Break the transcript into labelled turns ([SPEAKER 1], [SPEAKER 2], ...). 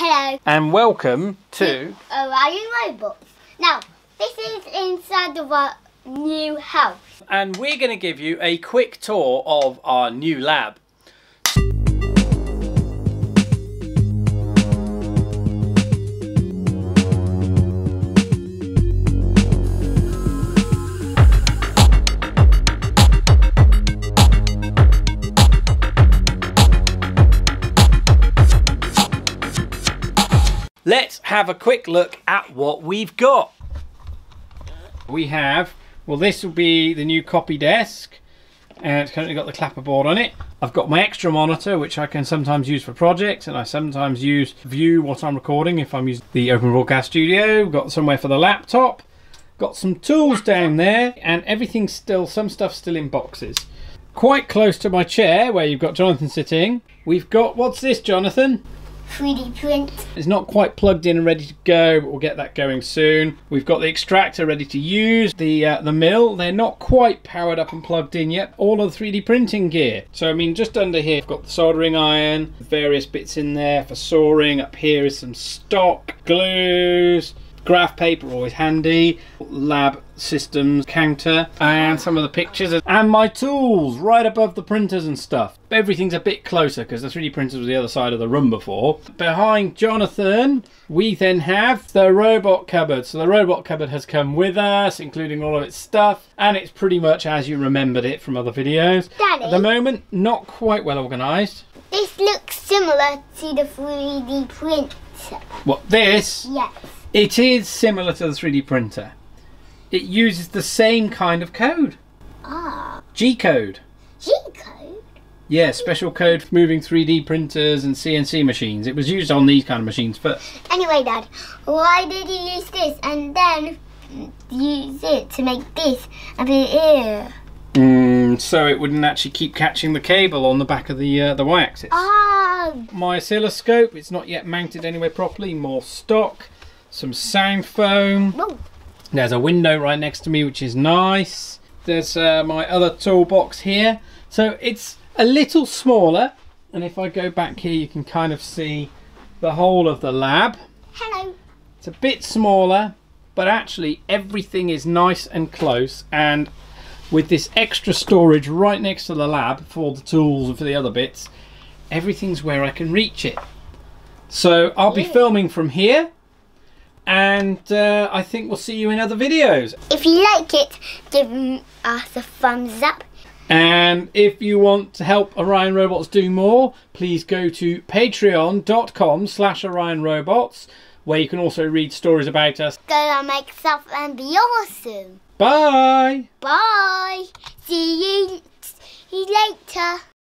[SPEAKER 1] Hello,
[SPEAKER 2] and welcome to.
[SPEAKER 1] Orion Robots. Now, this is inside of our new house.
[SPEAKER 2] And we're going to give you a quick tour of our new lab. Let's have a quick look at what we've got. We have, well this will be the new copy desk and it's currently got the clapper board on it. I've got my extra monitor which I can sometimes use for projects and I sometimes use view what I'm recording if I'm using the Open Broadcast Studio. Got somewhere for the laptop. Got some tools down there and everything's still, some stuff still in boxes. Quite close to my chair where you've got Jonathan sitting. We've got, what's this Jonathan?
[SPEAKER 1] 3D print.
[SPEAKER 2] It's not quite plugged in and ready to go, but we'll get that going soon. We've got the extractor ready to use, the uh, the mill. They're not quite powered up and plugged in yet. All of the 3D printing gear. So I mean, just under here, I've got the soldering iron, various bits in there for sawing. Up here is some stock glues. Graph paper always handy, lab systems counter, and some of the pictures, and my tools right above the printers and stuff. Everything's a bit closer because the 3D printers was the other side of the room before. Behind Jonathan, we then have the robot cupboard. So the robot cupboard has come with us, including all of its stuff, and it's pretty much as you remembered it from other videos.
[SPEAKER 1] Daddy?
[SPEAKER 2] At the moment, not quite well organised.
[SPEAKER 1] This looks similar to the 3D printer.
[SPEAKER 2] What this?
[SPEAKER 1] Yes.
[SPEAKER 2] It is similar to the 3D printer. It uses the same kind of code.
[SPEAKER 1] Ah,
[SPEAKER 2] G code.
[SPEAKER 1] G code.
[SPEAKER 2] Yeah, special code for moving 3D printers and CNC machines. It was used on these kind of machines, but
[SPEAKER 1] Anyway, Dad, why did you use this and then use it to make this and put it here?
[SPEAKER 2] mm, so it wouldn't actually keep catching the cable on the back of the uh, the y-axis.
[SPEAKER 1] Ah,
[SPEAKER 2] My oscilloscope, it's not yet mounted anywhere properly. More stock, some sound foam.
[SPEAKER 1] whoa.
[SPEAKER 2] There's a window right next to me, which is nice. There's uh, my other toolbox here. So it's a little smaller. And if I go back here, you can kind of see the whole of the lab.
[SPEAKER 1] Hello.
[SPEAKER 2] It's a bit smaller, but actually everything is nice and close. And with this extra storage right next to the lab for the tools and for the other bits, everything's where I can reach it. So I'll be
[SPEAKER 1] Yeah.
[SPEAKER 2] filming from here. And uh, I think we'll see you in other videos.
[SPEAKER 1] If you like it, give us a thumbs up.
[SPEAKER 2] And if you want to help Orion Robots do more, please go to patreon.com slash Orion Robots, where you can also read stories about us.
[SPEAKER 1] Go and make stuff and be awesome.
[SPEAKER 2] Bye!
[SPEAKER 1] Bye. See you, see you later.